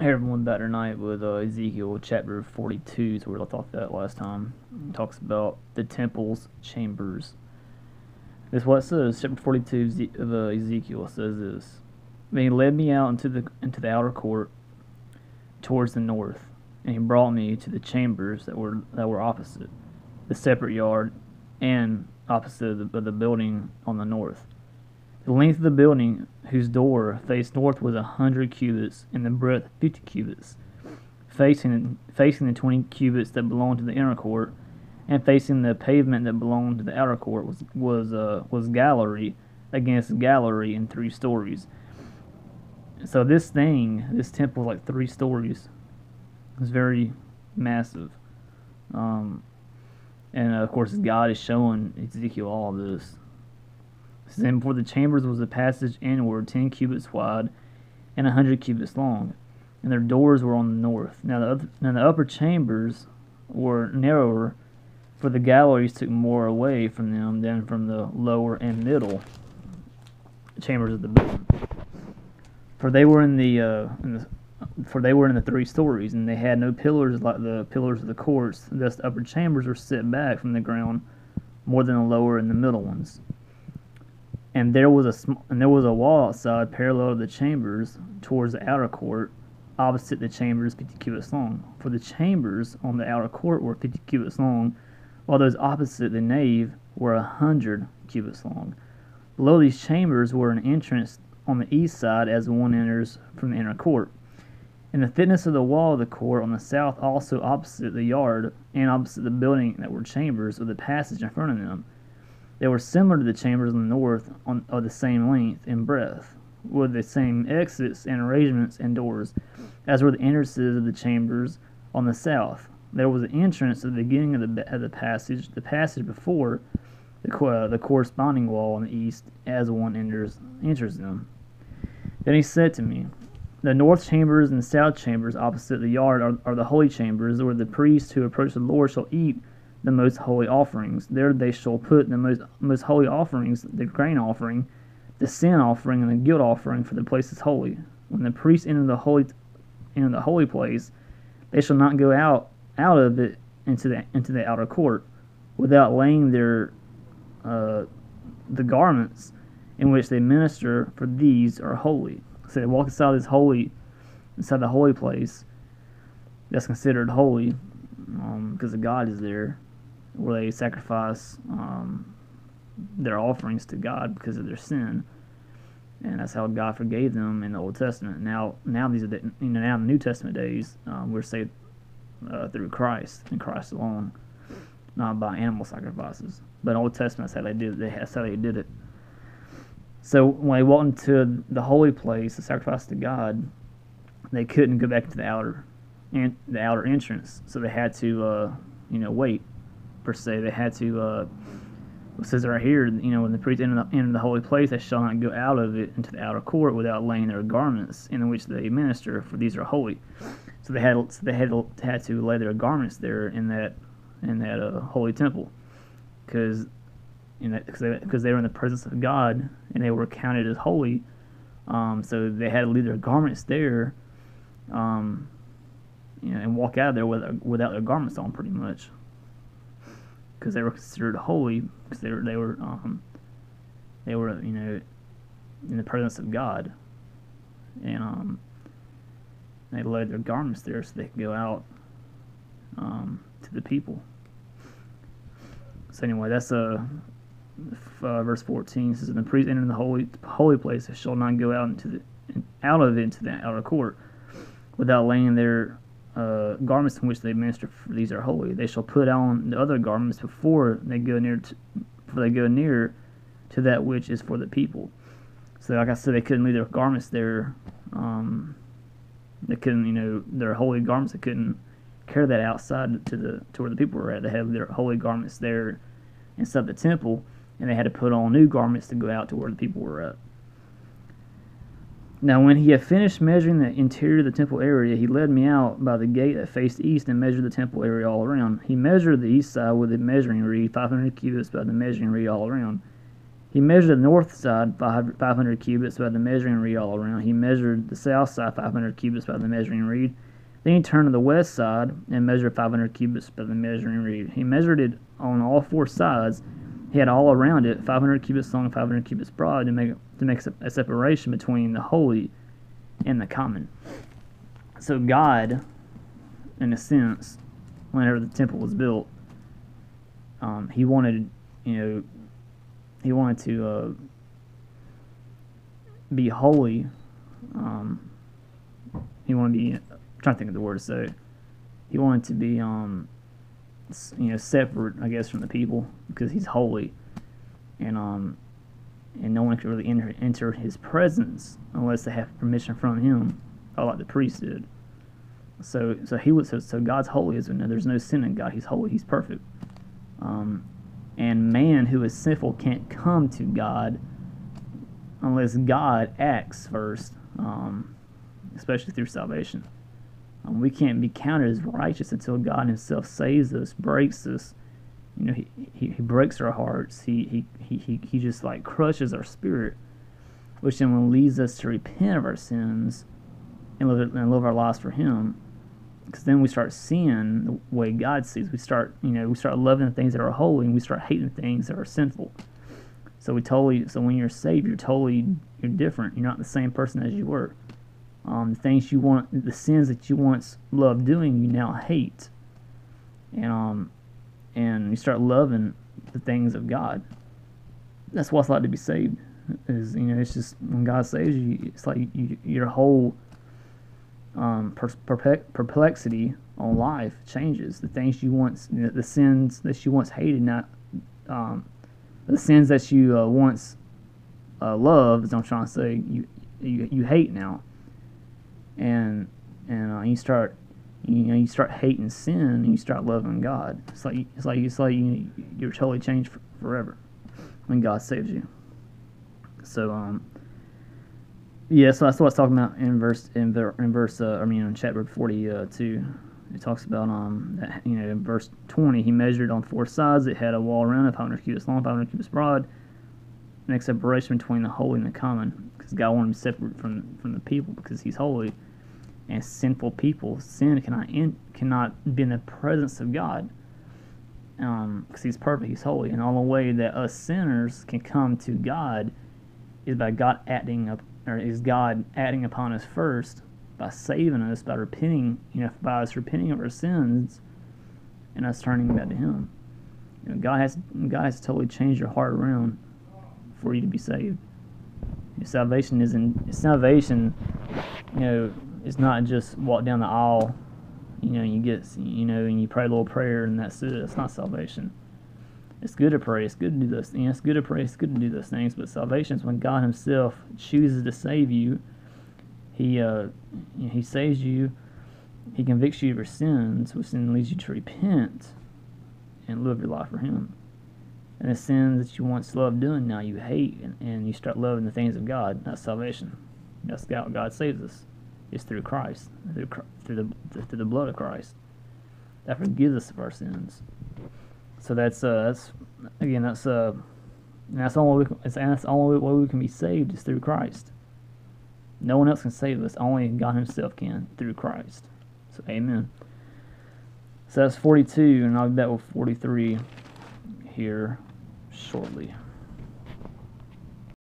Everyone, better tonight with uh, Ezekiel chapter 42 is where I talked that last time. It talks about the temple's chambers. This is what it says, chapter 42 of uh, Ezekiel says this. Then he led me out into the into the outer court towards the north, and he brought me to the chambers that were that were opposite, the separate yard, and opposite of the, of the building on the north. The length of the building, whose door faced north, was a hundred cubits, and the breadth fifty cubits, facing facing the twenty cubits that belonged to the inner court, and facing the pavement that belonged to the outer court was was uh, was gallery against gallery in three stories. So this thing, this temple, was like three stories. It was very massive, um, and uh, of course God is showing Ezekiel all this. Then before the chambers was a passage inward, ten cubits wide, and a hundred cubits long, and their doors were on the north. Now the other, now the upper chambers were narrower, for the galleries took more away from them than from the lower and middle chambers of the building. For they were in the, uh, in the for they were in the three stories, and they had no pillars like the pillars of the courts. Thus, the upper chambers were set back from the ground more than the lower and the middle ones and there was a sm- and there was a wall outside parallel to the chambers towards the outer court opposite the chambers 50 cubits long. For the chambers on the outer court were 50 cubits long while those opposite the nave were a 100 cubits long. Below these chambers were an entrance on the east side as one enters from the inner court. And the thickness of the wall of the court on the south also opposite the yard and opposite the building that were chambers with a passage in front of them they were similar to the chambers in the north on, of the same length and breadth, with the same exits and arrangements and doors, as were the entrances of the chambers on the south. There was an entrance at the beginning of the, of the passage, the passage before the, uh, the corresponding wall on the east, as one enters, enters them. Then he said to me, The north chambers and the south chambers opposite the yard are, are the holy chambers, where the priests who approach the Lord shall eat the most holy offerings. There they shall put the most most holy offerings, the grain offering, the sin offering, and the guilt offering, for the place is holy. When the priests enter the holy enter the holy place, they shall not go out out of it into the into the outer court, without laying their uh, the garments in which they minister, for these are holy. So they walk inside this holy inside the holy place that's considered holy because um, God is there where they sacrifice um, their offerings to God because of their sin, and that's how God forgave them in the Old Testament. Now, now these are the you know now in the New Testament days, um, we're saved uh, through Christ and Christ alone, not by animal sacrifices. But in Old Testament, that's how they did. It. That's how they did it. So when they walked into the holy place to sacrifice to God, they couldn't go back to the outer, and the outer entrance. So they had to, uh, you know, wait per se. They had to. Uh, it says right here, you know, when the priests enter the, the holy place, they shall not go out of it into the outer court without laying their garments in which they minister, for these are holy. So they had so they had to, had to lay their garments there in that in that uh, holy temple, because you know because they, cause they were in the presence of God and they were counted as holy. Um, so they had to leave their garments there, um, you know, and walk out of there with, without their garments on, pretty much because they were considered holy because they were they were um, they were you know in the presence of God, and um, they laid their garments there so they could go out um, to the people. So anyway, that's a uh, uh, verse 14 says, "And the priest entering the holy holy place shall not go out into the out of it into the outer court without laying their uh, garments in which they minister, for these are holy. They shall put on the other garments before they go near, to, before they go near to that which is for the people. So, like I said, they couldn't leave their garments there. Um, they couldn't, you know, their holy garments. They couldn't carry that outside to the to where the people were at. They had their holy garments there inside the temple, and they had to put on new garments to go out to where the people were at. Now, when he had finished measuring the interior of the temple area, he led me out by the gate that faced east and measured the temple area all around. He measured the east side with a measuring reed, 500 cubits by the measuring reed all around. He measured the north side 500 cubits by the measuring reed all around. He measured the south side 500 cubits by the measuring reed. Then he turned to the west side and measured 500 cubits by the measuring reed. He measured it on all four sides. He had all around it 500 cubits long, 500 cubits broad to make to make a separation between the holy and the common. So God, in a sense, whenever the temple was built, um, he wanted, you know, he wanted to uh, be holy. Um, he wanted to be. I'm trying to think of the word to say. He wanted to be, um, you know, separate, I guess, from the people because he's holy, and um, and no one could really enter, enter his presence unless they have permission from him, like the priest did. So, so he was so, so God's holy is there's no sin in God. He's holy. He's perfect. Um, and man who is sinful can't come to God unless God acts first, um, especially through salvation. Um, we can't be counted as righteous until God Himself saves us, breaks us. You know, He, he, he breaks our hearts. He, he, he, he, he just like crushes our spirit, which then leads us to repent of our sins and live, and live our lives for Him because then we start seeing the way God sees. We start, you know, we start loving the things that are holy, and we start hating things that are sinful. So we totally, so when you're saved, you're totally, you're different. You're not the same person as you were. Um, the things you want, the sins that you once loved doing, you now hate, and um, and you start loving the things of God. That's what it's like to be saved. Is you know, it's just when God saves you, it's like you, your whole um, perplexity on life changes. The things you once, you know, the sins that you once hated, not um, the sins that you uh, once uh, loved, as I'm trying to say, you you, you hate now, and and uh, you start you know you start hating sin and you start loving God. It's like it's like it's like you, you're totally changed forever when God saves you. So um yeah, so that's what I was talking about in verse in, in verse uh, I mean in chapter forty two. It talks about um that, you know in verse twenty he measured on four sides. It had a wall around it, 500 cubits long, 500 cubits broad. Make separation between the holy and the common, because God wanted him separate from from the people because He's holy, and sinful people sin cannot in, cannot be in the presence of God. Um, because He's perfect, He's holy, and all the way that us sinners can come to God is by God acting up or is God acting upon us first by saving us, by repenting, you know, by us repenting of our sins and us turning back to Him. You know, God has God has totally changed your heart around for you to be saved. Your salvation isn't salvation. You know, it's not just walk down the aisle. You know, you get you know, and you pray a little prayer and that's it. It's not salvation. It's good to pray. It's good to do those. Know, it's good to pray. It's good to do those things. But salvation is when God Himself chooses to save you. He uh, He saves you. He convicts you of your sins, which then leads you to repent and live your life for Him. And the sins that you once loved doing, now you hate, and, and you start loving the things of God. That's salvation. That's how God saves us. It's through Christ, through through the through the blood of Christ. That forgives us of our sins so that's uh, that's again that's uh, that's only way, that's the only way we can be saved is through Christ. No one else can save us. Only God Himself can through Christ. So Amen. So that's 42, and I'll be back with 43 here shortly.